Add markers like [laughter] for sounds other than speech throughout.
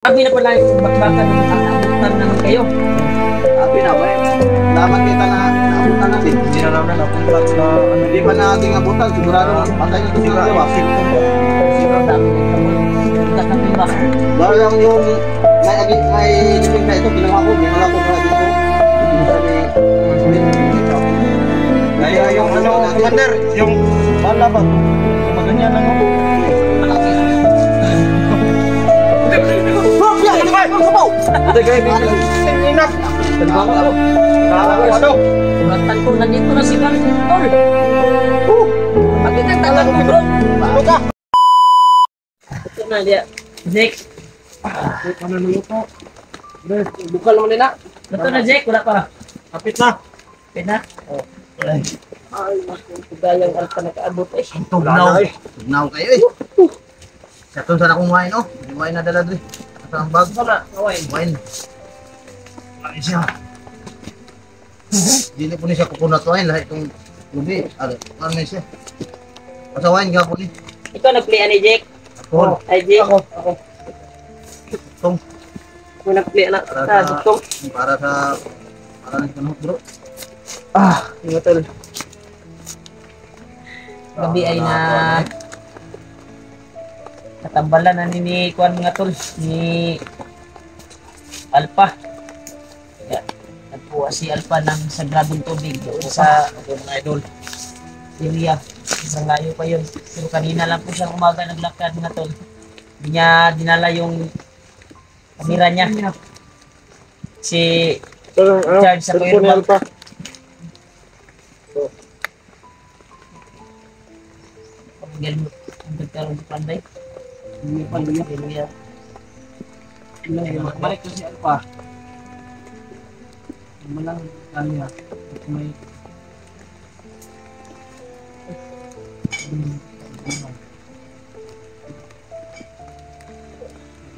Sabi na pala yung bakbakan ng abutan naman kayo. Sabi na, we. Dapat kita na naabutan natin. Hindi na namin napunta sa ano. Hindi pa natin abutan, sigurado patay na ito sila diba? Siguro dami ng kamay. Punta kami ba? Bago lang yung may agi- may ipin na ito, ginawa ko, ginawa ko na dito. Sabi, Kaya yung ano, commander, yung bala ba? Yung [laughs] maganyan ano? Hindi kayo, inak. Talibaw ko ako. Ano? Suratan ko, nandito na si Carlton. Bakit ka tagal mo bro? Ano ka? Ito na dia. Jake. Ano nuluto? Bukal mo nila. Ito na Jake, wala pa. Kapit na. Pina. Ay, gayang alta nakaabot eh. Tugnaw. Tugnaw kayo eh. Sa itong sana kong wine, oh. Yung wine na dala doon. Ang bag. Wine. Wine siya. Dili po niya coconut wine lahat itong lubi. Ano, ano na siya. Basta wine ka po ni. Ikaw nag-play ni Jake. Alcohol. Ay Jake. Ako. Ako. Tong. Ako nag-play na. Para Sa sa, para sa, para sa kanot bro. Ah, yung tol. Gabi ay na natambalan na ni, Kwan nga tol, ni Alpha. Kaya, nagpuwa si Alpha ng sagradong tubig doon sa mga idol. Syria. Isang layo pa yun. Pero kanina lang po siyang umaga naglakad nga tol. Hindi niya dinala yung kamera niya. Si Charge sa Kuya. Paggal mo, ang pagkaroon sa panday. Hindi pa niya. Hindi niya. Balik ko si Alpa. Malang ano niya. May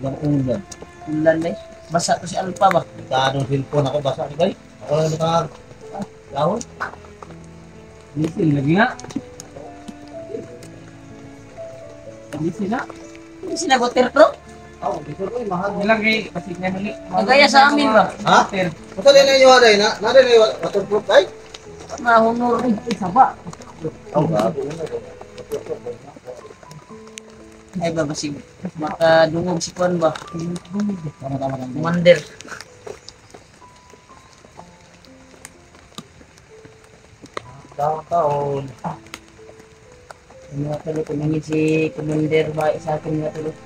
Yung ulan. Ulan na eh. Basa to si Alpha ba? Kadong cellphone ako basa ni bay. Ako lang naka dahon. Diesel lagi nga. Diesel na. Sinagot bro. Oh, dito ko mahal. Nilagay kasi niya mali. Kagaya sa amin ba? Ha? Basta din na yung haday na. Na din na waterproof ay. Mahunor rin. Isa ba? Oh, gago. Ay ba ba si makadungog si Kwan ba? Tama tama tama. Commander. Taon. Ano nga tulo kung nangin si Commander ba sa akin nga tulo.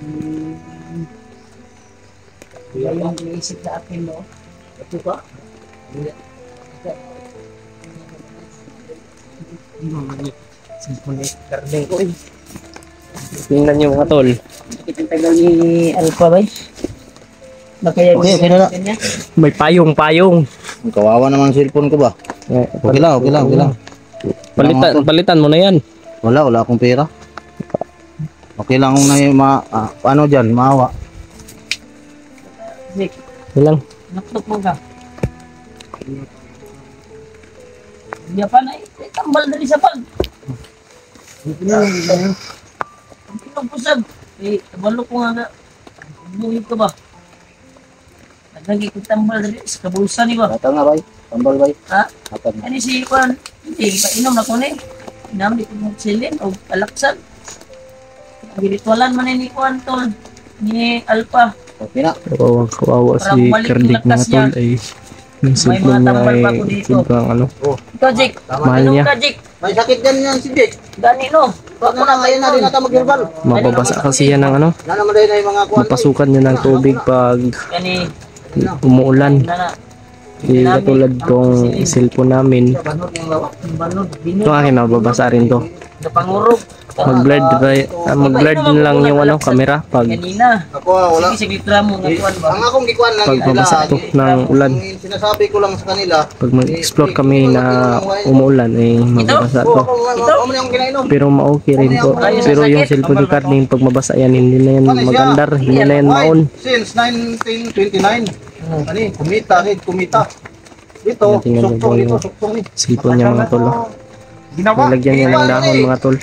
Hmm. Wala yung iniisip sa akin no. Ito ka? Kardeng ko eh. Tingnan niyo mga tol. Ang tagal ni Alpha ba? Baka yan Okay, okay na na. May payong-payong. Kawawa naman ang cellphone ko ba? Okay lang, okay lang, okay lang. Palitan, palitan mo na yan. Wala, wala akong pera. Okay lang kung na yung ma, ah, ano dyan, maawa. Nick, Yan lang. naktok mo ka. Hindi pa na eh. Tambal na rin sa pag. Ang pinagpusag. Eh, tabalo ko nga nga. Buhay ka ba? Naglagi ko tambal na rin sa kabulsa ni ba? Hatang nga bay, tambal bay. Ha? Hatang. Ano si Kwan? Hindi, painom na ko na eh. Inamli ko ng silin o alaksan. Ginitwalan man ni Kwan tol. Ni Alpha. Okay na. Kawawa, kawawa si lakas mga tol ay yung tambal pa ay sobrang ano. Ikaw, Jake. Tama. Mahal niya. May sakit dyan yan si Jake. Gani no. Wag mo na, ngayon na rin nata mag-herbal. Mababasa kasi yan ng ano. Na na. Mapasukan niya ng tubig pag Gani. Umuulan. Di katulad tong cellphone namin. Ito akin, mababasa rin to. Napangurog. Mag-blurred, ba- ah, mag-blurred lang yung ano, camera pag Kanina. Ako ah, wala. Sige, sige, mo. Nga Kwan ba? Ang akong gikuan lang pag to ng ulan. Sinasabi ko lang sa kanila. Pag mag-explore kami na umuulan ay mababasa to. Pero ma-okay rin po. Pero yung cellphone ni Carding pag mabasa yan, hindi na yan magandar, hindi na yan maon. Since 1929. Ano eh, kumita, kumita. Dito, suktong po dito, suktong eh. Cellphone niya mga tol. Oh. Nilagyan niya ng dahon mga tol.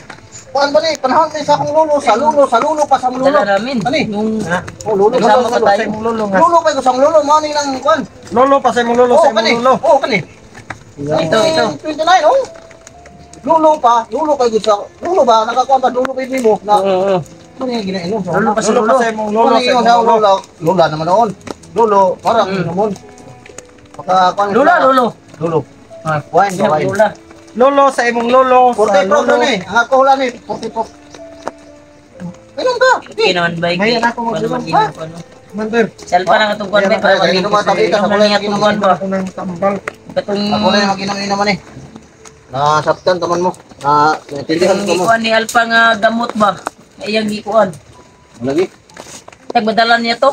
kuan ba ni? Panahon ni sa akong lulo, sa lulo, sa lulo pa sa lulo. Dala namin. Ano eh? Yung Oh, lulo, Nagsama lulo, pa lulo. tayo. Sa imong lulo nga. Lulo pa ko sa lulo, mo ni lang kuan. Lolo pa sa imong lolo Oh, sa imong kani. lolo. Oh, kani. Ito, ito. 29, oh. Lulo pa, lulo pa ko sa lulo ba nakakuan ba lulo pa mo na. Oo. Ano yung ginainom? Lulo pa sa Lolo lulo. pa sa imong lolo Lolo sa sa lolo. Lula naman noon. Lolo, parang Mm. naman. Maka kuan. Lula, lulo. Lulo. Ah, wine, Yan, wine. Lolo sa imong lolo sa 40 pro lolo. ni. Ang alcohol ni 40 pro. Inom ka. Kinaman ba? Ngayon ako ko, ano? Mandir. Selpa na katong kuwan ba? Para sa Inom kulay na niya mag-inom itong kuwan ba? Ako nang tambal. Katong Ako na yung mag-inom naman eh. Nasaktan taman mo. Na naintindihan yung ko mo. gikuan ni Alpa nga gamot ba? Iyang gikuan. Lagi. Tagbadalan niya to.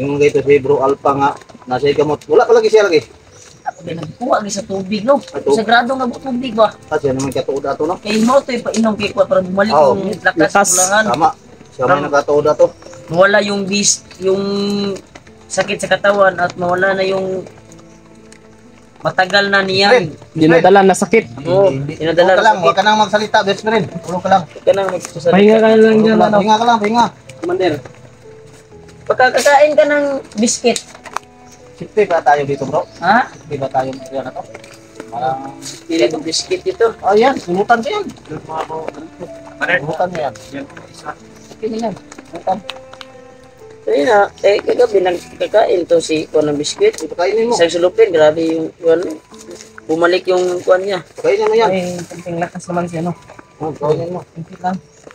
Yung gito si Bro Alpha nga nasa ikamot. Wala pa lagi siya lagi. Ako din nagkuha sa tubig no. Ato. Sa grado nga bu- tubig ba? Kasi naman katuod ato no. Kay mo to inom kay kuwan para bumalik Oo. yung lakas Lakas. kulangan. Tama. Siya may nagkatuod ato. Mawala yung bis, yung sakit sa katawan at mawala na yung matagal na niyan. Dinadala na sakit. Oo, Huwag dinadala na lang, huwag sakit. ka nang magsalita, best friend. Tulog ka lang. Ka nang magsasalita. Pahinga ka lang dyan, ka lang. ano. Hinga ka lang, hinga. Commander. Pagkakakain ka ng biscuit, Sipti ba tayo dito bro? ha? Sipti ba tayo dito na to? Parang, Pili ko biscuit ito. oh yan, sulutan ko yan. Sulutan mo yan. Okay na yan. Sulutan. Ayun na, eh kagabi nagkakain to si kuwan ng biscuit. Ito kainin mo. Isang sulupin, grabe yung kuwan. Bumalik yung kuwan niya. Kainin mo yan. Ay, konting lakas naman siya, no? Oh, kainin mo.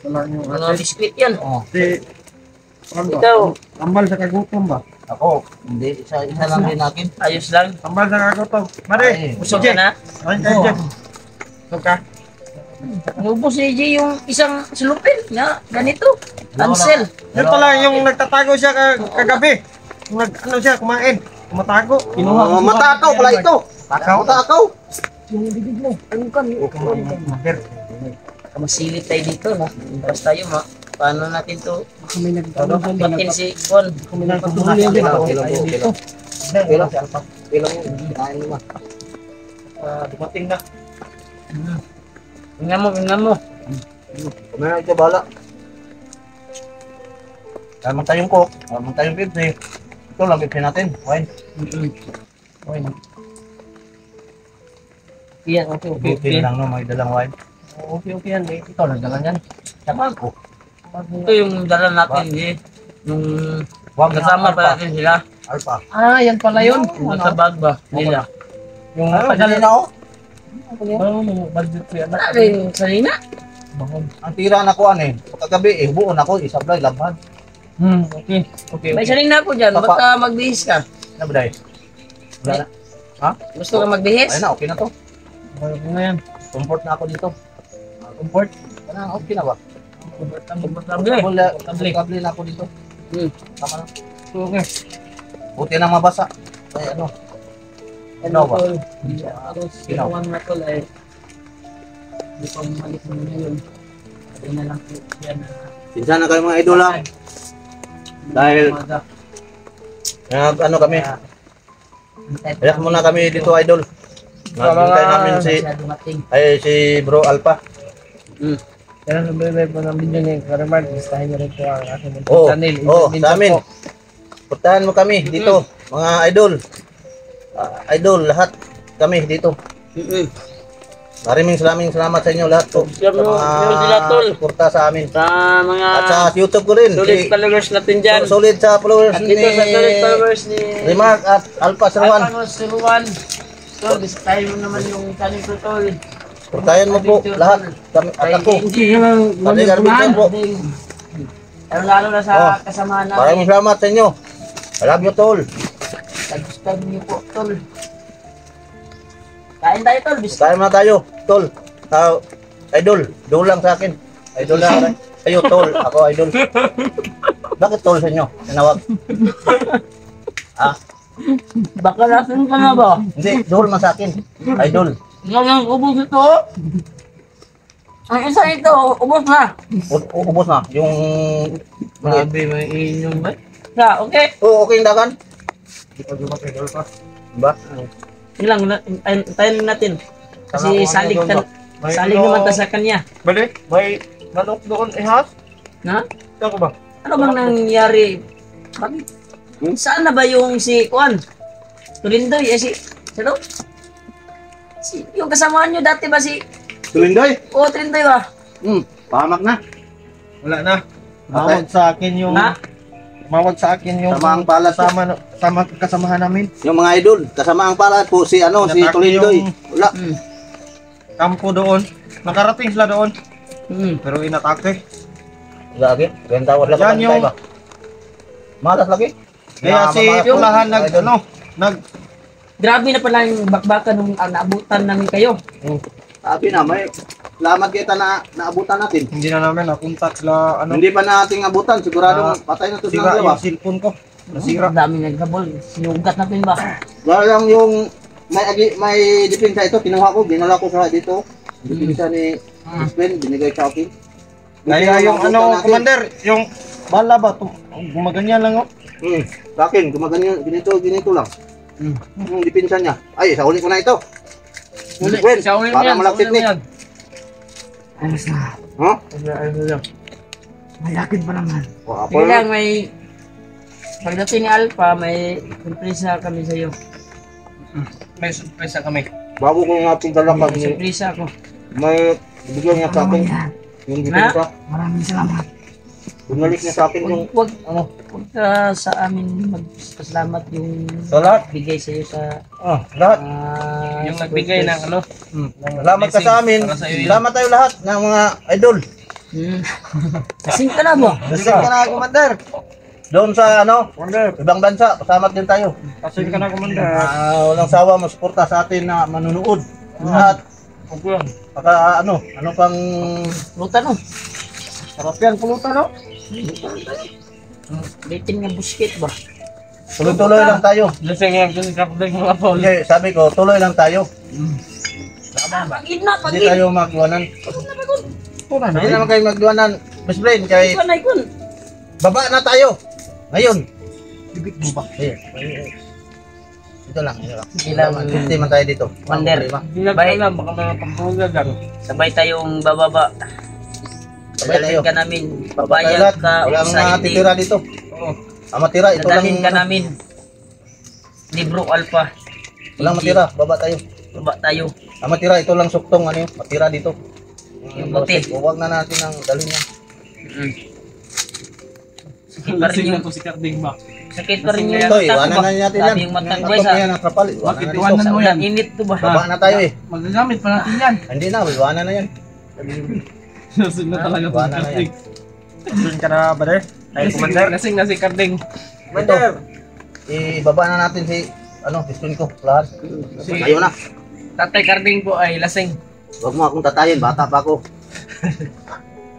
Wala yung Mga biscuit yan. Oh, Si ano ba? Ikaw, Tambal sa kagutom ba? Ako, hindi, isa, isa lang din akin. ayos lang. Tambal sa kagutom. Ay, Mari, Busog ka na. Ay, ay, ay. Busog ka? Nubos ni AJ yung isang sulupin na ganito. Ansel. Yan pala yung nagtatago siya ka- kagabi. Yung Nag, ano siya, kumain. Tumatago. Kinuha ko. Matakaw pala ito. Takaw? Matakaw. Yung bibig mo. Ano ka? Kamasilip tayo dito, no? Basta tayo, ma. Paano natin to? May nagtatago. Batin si Kon. Patuloy yan, di ba? Kilang mo, kilang. Kilang, kilang mo. Kain mo ma. Dumating na. Tingnan mo, tingnan mo. Kumain ka bala. Tama tayong coke. Tama tayong Pepsi. Ito lang Pepsi natin. Wine. Wine. Yan, okay, okay, okay. Pepsi lang no, may dalang wine. Okay, okay yan, eh. Ito lang dalang yan. Tama ko. Ito yung dala natin, eh. Yung Wag kasama pa natin sila. Alpha. Ah, yan pala yun. Yung nasa bag ba nila. Yung Ano, matagal dali na oh. Oh, budget ko yan. Wala rin kanina. Ang tira na ko ano eh. Kagabi eh, buo na ko, isablay, labhan. Hmm, okay. Okay, May okay. saling na ako dyan. Papa. Baka magbihis ka. Ano ba dahil? Wala na. Gusto ka magbihis? Ayun na, okay na to. Okay na yan. Comfort na ako dito. Comfort? Ano, okay na ba? Komportable. Komfortable, komfortable na ako dito. Hmm. Tama na. Okay. Buti na mabasa. Ay ano, Ano ba? sinuwang na tol ay hindi pa umalis mo ngayon. Sabi na lang yan na Pinsan na kayo mga idol lang. Dahil umaga. nag ano kami, Relax muna kami dito idol. Naghintay namin si ay si Bro Alpha. Hmm. Kaya subscribe po ng video niya. Karamad, gustahin niyo rin po ang aking munting Oh, channel. oh, Minsan sa amin. po. Puntahan mo kami dito, mga idol. Ah, idol lahat kami dito. Mm-mm. Maraming salamat salamat sa inyo lahat po. Subscribe Sa mo- mo sila, tol. mga suporta sa amin. Sa mga At sa YouTube ko rin. solid Si, followers natin dyan. solid sa followers At ni dito sa solid followers ni Remark at Alpha Sirwan. Alphanos Siruan. Tol, bisitahin mo naman yung channel ko, tol. Purtayan mo po lahat. Kami, at ako. Pati Garbin po. Pero lalo na sa Oh, kasamahan Maraming namin. salamat sa inyo. I love you tol. Subscribe niyo po, tol. Kain tayo, tol. Biscuit. Tayo na tayo, tol. Ah, idol, idol lang sa akin. Idol lang. Ayo, tol. Ako, idol. Bakit tol sa inyo? Tinawag. Ah, Baka natin ka na ba? hindi, idol man sa akin. Idol. Nga lang ubos ito. Ang isa ito, ubos na. U- ubos na. Yung... Grabe, may inyong ba? Na, okay. Oo, okay yung dagan. Diba? Ilang, tayo tayo natin. Kasi salig, ano, tan- May salig naman ta sa kanya. Bali, may manok doon ihas. Na? Ito ko ba? Ano bang nangyari? Bakit? Saan na ba yung si Kwan? Tulindoy, eh si... Ano? Si, yung kasamaan nyo dati ba si... Tulindoy. O, Tulindoy ba? Hmm, pahamak na. Wala na. Mawag sa akin yung... Ha? Mawag sa akin yung... Sama ang palad ko. Sama, sama kasamahan namin. Yung mga idol, kasama ang palad po si ano, si Natake Tulindoy. yung- Wala. Hmm. Kampo doon. Nakarating sila doon. Hmm. Pero inatake. Lagi, ganda wala Yan yung- ba? Malas lagi. Kaya si. Pulahan nag... Ano? Nag... Grabe na pala yung bakbakan nung ah, naabutan namin kayo. Sabi na, may salamat kita na naabutan natin. Hindi na namin napunta sila... Ano? Hindi pa nating abutan, siguradong Ah, patay na to Sira silang dalawa. yung cellphone ko. Nasira. Ang dami naghabol. Sinugat natin ba? Wala lang yung may agi, may depensa ito, kinuha ko, dinala ko sa dito. Depensa ni Sven, binigay sa akin. Kaya yung ano, natin. commander, yung bala ba? Gumaganyan lang oh. Hmm, sa akin, gumaganyan, ganito, ganito lang. Hmm. Yung depensa niya. Ay, sa uli ko na ito. Uli, Sven, sa uli mo para yan, malapit sa uli mo ni. yan. Ayos na. Ha? Malakid pa naman. Sige lang, lang. may... Pagdating ni Alpha, may surpresa kami sa iyo. May surpresa kami. Bago ko nga itong dala May surpresa ako. may bigyan niya sa akin. Yung depensa. Maraming salamat. Bumalik niya sa akin yung Huwag, ano. huwag ka sa amin magpasalamat yung Sa lahat. bigay sa iyo sa... Ah, lahat. ah, Yung sa nagbigay ng ano. Salamat ka sa amin. Salamat tayo lahat ng mga idol. Hmm. [laughs] Kasing ka na mo. Kasi ka na, commander. Doon sa ano, Commander. ibang bansa, kasama din tayo. Kasi ka na, commander. Ah, walang sawa masuporta sa atin na manunood. At baka ano, ano pang Luta no. Sarap yan, pulutan no? Bitin nga busket ba? tuloy-tuloy lang tayo. Lasing yan, kasi kapag mga pol. Hindi, sabi ko, tuloy lang tayo. Pagin na, Hindi pagin. tayo magluwanan. Hindi naman kayo magluwanan. Best friend, kay Ikon na, ikon. baba na tayo. Ngayon. Bibig mo ba? Sige. Ito lang, ito lang. Sige lang. 50 man tayo dito. Wonder. Hindi na tayo baka mga lang. Sabay tayong bababa. Dadalhin ka namin. Lahat. ka sa hindi. natitira dito. Oo. Ang matira, ito lang. Dadalhin ka namin. Libro Alpha. Walang matira, baba tayo. Baba tayo. Ang matira, ito lang suktong, ano yun, matira dito. Yung buti. Huwag na natin ang dalhin yan. Mm. Sakit pa rin yung... si Karding ba? Sakit pa rin yung Ito, mata ko iwanan na natin yan. Sabi yung matang Yung boy atok sa... na yan, ang trapal. Iwanan Bakit na iwanan mo Sobrang init to ba? Baba na tayo eh. Magagamit pa natin yan. Hindi na, iwanan na yan. Lasing na talaga Iwanan na yan. Lasing ka na, brother? Ay, commander. Lasing na si Karding. Ito, ibaba na natin si, ano, piston ko, lahat. Si- Ayaw na. Tatay Karding po ay lasing. Huwag mo akong tatayin, bata pa ako.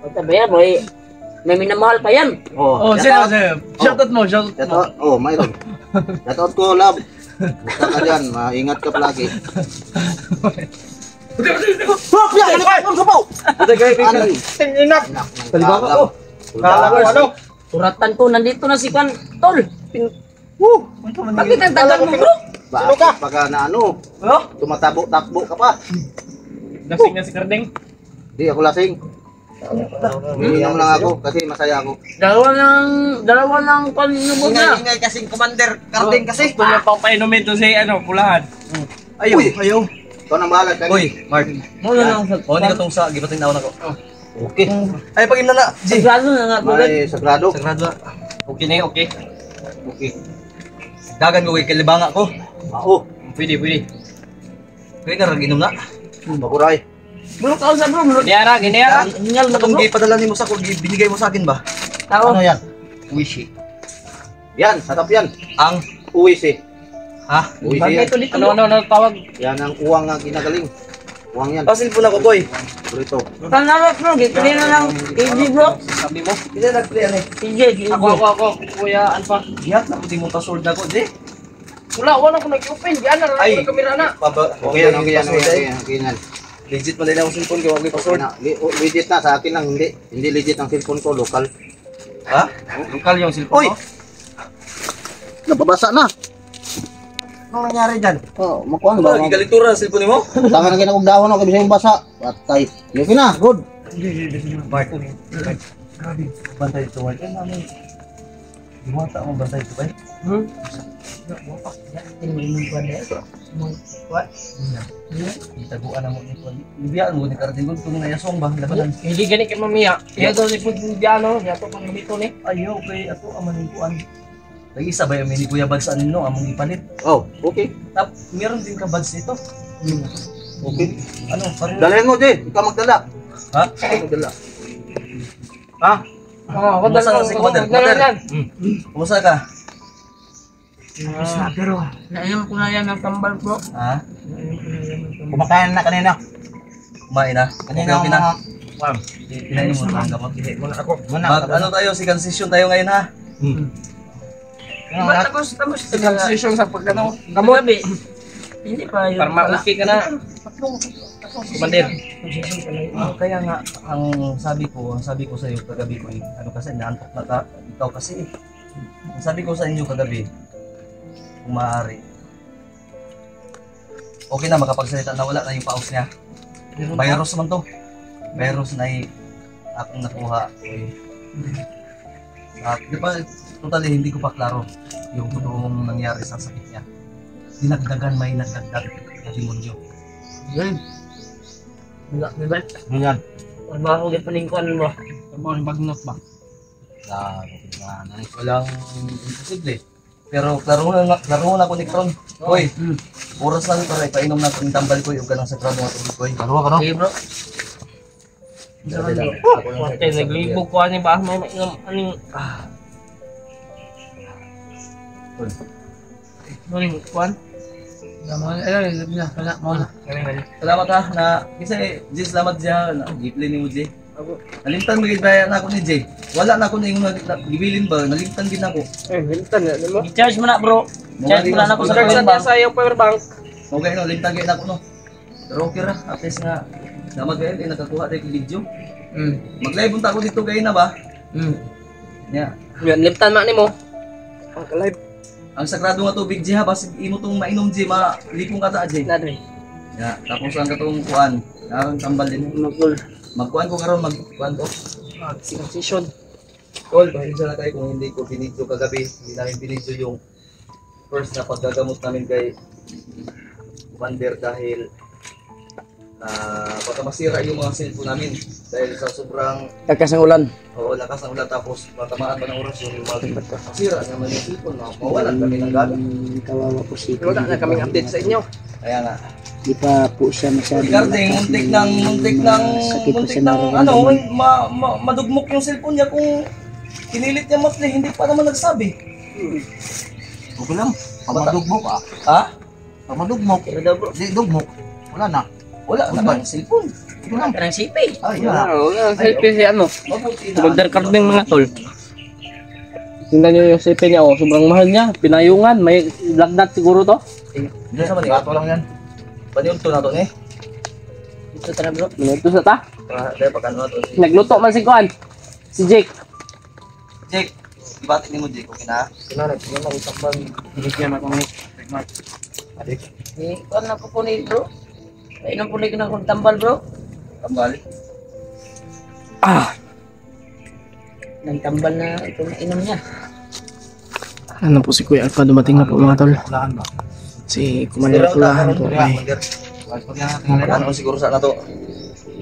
Bata ba yan? May, may minamahal pa yan. Oh, Oh, sino, sino? Shoutout mo, shoutout Shout mo. out, oh, mayroon. Shout out ko, love. Basta ka dyan, maingat ka palagi. [laughs] Hop, yan! Ano ka po? Ano Halimbawa kalam. ko. Ano? Suratan ko, nandito na si Kan. Tol! Woo! Bakit ang tagal mo bro? Bakit pagka na ano, Oh? tumatabo-takbo ka pa. Lasing na si Karding. Hindi ako lasing. Umiinom lang ako kasi masaya ako. Dalawa ng, dalawa ng panlubog na. Ingay kasing commander Karding kasi. Gusto niya pang painumin to si ano, pulahan. Ayaw, ayaw. Ikaw nang bahala. Kani. Uy, Mark. Muna lang sa... O, hindi ka itong sa gibating naon ako. Okay. Ay, pag na na. G. Sigurado na nga. May sagrado. Sagrado na. Okay na yun, okay. Okay. Dagan ko, kalibanga ko. Ako, Pwede, pwede. Kaya ka rin inom na. baburay. Bro, tao sa bro. Giniyara, giniyara. hingal na bro. gipadala ni mo sa ko, binigay mo sa akin ba? Tao. Ano yan? Wishi. Yan, sarap yan. Ang, Uwis eh. Ha? Uwis Bagay dito. Ano, ano, ano, tawag? Yan ang uwang nga ginagaling. Uwang yan. Pasil po na ko, boy. Burrito. Tanarap bro, gituloy na lang. KG bro. Sabi mo? Hindi na nag-play ano eh. KG, KG. Ako, ako, ako. Kuya, ano pa? Gihat na, puti mo tasword na ko, di. Wala, wala ko nag-open. Diyan na, Ay. lang kamera na. Paba, Okay yan, okay yan, okay yan, okay yan. Legit man din ako cellphone ko, wag may password. na. Le- Legit na, sa akin lang hindi. Hindi legit ang cellphone ko, local. Ha? Lokal yung cellphone Uy! ko. Nababasa na. Anong nangyari dyan? Oh, makuha Ano ba? ba, gigalitura ang cellphone mo? Tama na kinakog dahon ako, bisa yung basa. Patay. Okay na, good. Bantay ito, namin. Diwata mo bantay ito, bay. Hmm? Itaguan mo ito. Ibiyaan mo, ni Karating kung nayasong ba, labanan. Hindi gani kay mamiya. Kaya daw ni pud diano, ya to pang ni. Ayaw, kay ato ang maningkuan. Lagi isa ba yung mini kuya bags ano no, among ipalit. Oh, okay. Tap, meron din ka bags nito. Okay. Ano, parang... Dalhin mo, Jay. Ikaw magdala. Ha? Ikaw magdala. Ha? Oh, Kumusta ka si Commander? Commander? Kumusta ka? Ah, pero nainom ko na yan ng tambal bro. Ha? Kumakain na kanina. Kumain na? Okay, Kanina okay na. Ma'am. Mo ang gamot. Muna ako. Muna Mag, ano tayo, si session tayo ngayon ha? Ano, Diba tapos tapos transition sa pagkano? Gabi. Hindi pa yun. Para ma-okay ka na. Commander. Ah, kaya nga, ang sabi ko, ang sabi ko sa iyo kagabi ko, eh, ano kasi, naantok na ka, ikaw kasi eh. Ang sabi ko sa inyo kagabi, kung maaari, okay na, makapagsalita na wala na yung paus niya. Virus man to. Virus na eh, akong nakuha. Eh. At di ba, totally hindi ko pa klaro yung totoong nangyari sa sakit niya. Dinagdagan may nagdagdag na demonyo. Yun. Wala, diba? Ganyan. Ano ba ako paningkuan mo? Ano ba bagnot ba? Ah, walang imposible. Pero klaro na nga- klaro na ko ni Kron. Hoy, oras lang para ipainom na kung tambal ko yung ganang sa krano at tubig ko. Dalawa ka no? Okay bro. Ako Wate, naglibog ko ani ba? May mainom aning... Ah. Muling kuan? Salamat ha na kasi Jay salamat siya na giplay ni mo Jay. Nalimtan mo gid ba na ako ni Jay. Wala na ako na yung gibilin ba nalimtan gid ako. Eh, hintan na mo. I-charge mo na bro. Charge mo na ako sa Charge power bank. Sa iyo power bank. Okay no, limtan gid ako no. Pero okay ra, at least nga Salamat kayo, eh, nakakuha tayo yung video. Mm. Mag-live punta ako dito kayo na ba? Mm. Yeah. Yan, liptan man nimo. Ang live Ang sagrado nga tubig, Jay ha, basig imo tong mainom, Jay, malipong kata, Jay. na dre. Yeah. Tapos ang katong kuan, narang tambal din. Magul. Magkuan ko karon magkuan ko. Circumcision. Tol, pasensya na kayo kung hindi ko pinidyo kagabi. Hindi namin pinidyo yung first na paggagamot namin kay Commander dahil ah baka masira yung mga cellphone namin dahil sa sobrang Lakas ng ulan. oo, lakas ng ulan tapos matamaan pa ng oras yung mga masira naman yung cellphone ma- mawalan kami ng gamit Kawawa po si Wala na kaming update sa inyo. kaya nga Di pa po siya masyado. regarding muntik ng muntik ng muntik ng ano ma, ma, madugmok yung cellphone niya kung kinilit niya mas hindi pa naman nagsabi Okay lang. Pamadugmok ah. ha Pamadugmok. Di, dugmok. Wala na. Wala naman cellphone Wala ka ng sipi. Ay, wala. Wala, selfie si ano. na Commander card ng mga tol. Tingnan nyo yung selfie niya, oh. Sobrang mahal niya. Pinayungan. May lagnat siguro to. Hindi sa manigato lang yan. Paniunto na to eh. Ito tara bro. Minuto sa ta. Pag ano Nagluto man si Kuan. Si Jake. Jake. Ibati ni mo Jake, okay na? Kinala, kinala usap ba? Bigyan ako ni. Eh, kuan na ko po ni bro. Ay, nang puli ko na kung tambal bro. Tambal. Ah! Nang tambal na ito na inom niya. Ano po si Kuya Alpha dumating na po mga tol. Si Commander Pulahan po ay. Ano siguro sa na to?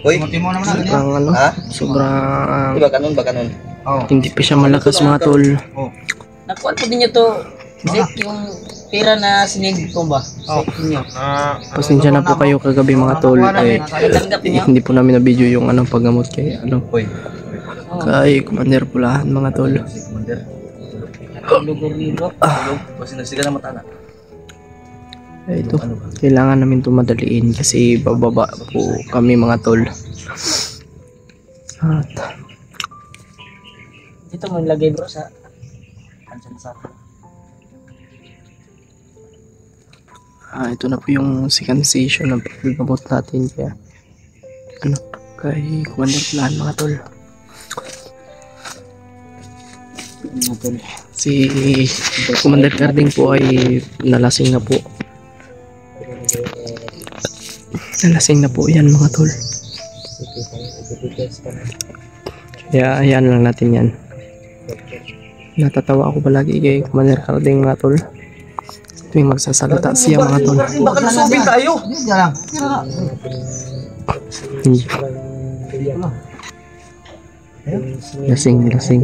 Hoy, Timoti mo naman natin yan. sobrang ano, ha? sobrang Di ba kanon ba kanon? Oo. hindi pa siya malakas mga tol. Nakuan po din niyo to. Zek, yung pera na sinend ko ba? Sa inyo. Pasensya na po kayo kagabi mga tol. Eh, hindi po namin na video yung ano paggamot kay ano Hoy, kay Commander Pulahan mga tol. Commander. Kasi nagsiga na mata na. Eh, ito, Ano kailangan namin ito madaliin kasi bababa po kami mga tol. At Dito mo ilagay bro sa sa ah, ito na po yung second session ng paggamot natin kaya ano kay Commander Pulahan mga tol. Si Commander Carding po ay nalasing na po. Nalasing na po yan mga tol. Kaya hayaan lang natin yan. Natatawa ako palagi kay Commander Carding mga tol. Tuwing magsasalita siya mga tol. Baka lusubin tayo. Hindi lang. Lasing, lasing.